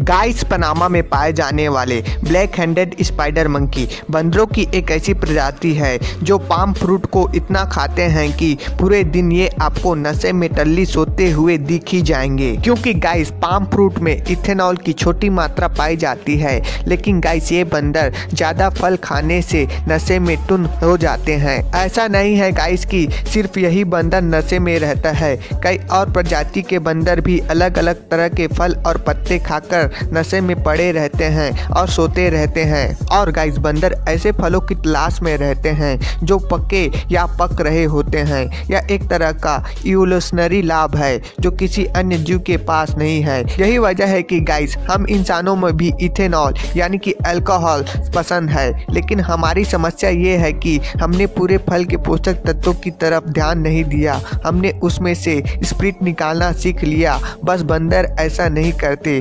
Guys, Panama में पाए जाने वाले ब्लैक हैंडेड स्पाइडर मंकी बंदरों की एक ऐसी प्रजाति है जो पाम फ्रूट को इतना खाते हैं कि पूरे दिन ये आपको नशे में टल्ली सोते हुए दिख ही जाएँगे। क्योंकि गाइस, पाम फ्रूट में इथेनॉल की छोटी मात्रा पाई जाती है, लेकिन गाइस, ये बंदर ज़्यादा फल खाने से नशे में टुन हो जाते हैं। ऐसा नहीं है गाइस कि सिर्फ़ यही बंदर नशे में रहता है, कई और प्रजाति के बंदर भी अलग अलग तरह के फल और पत्ते खाकर नशे में पड़े रहते हैं और सोते रहते हैं। और गाइस बंदर ऐसे फलों की तलाश में रहते हैं जो पके या पक रहे होते हैं। यह एक तरह का इवोल्यूशनरी लाभ है जो किसी अन्य जीव के पास नहीं है। यही वजह है कि गाइस हम इंसानों में भी इथेनॉल यानी कि अल्कोहल पसंद है। लेकिन हमारी समस्या ये है कि हमने पूरे फल के पोषक तत्वों की तरफ़ ध्यान नहीं दिया। हमने उसमें से स्प्रिट निकालना सीख लिया। बस बंदर ऐसा नहीं करते।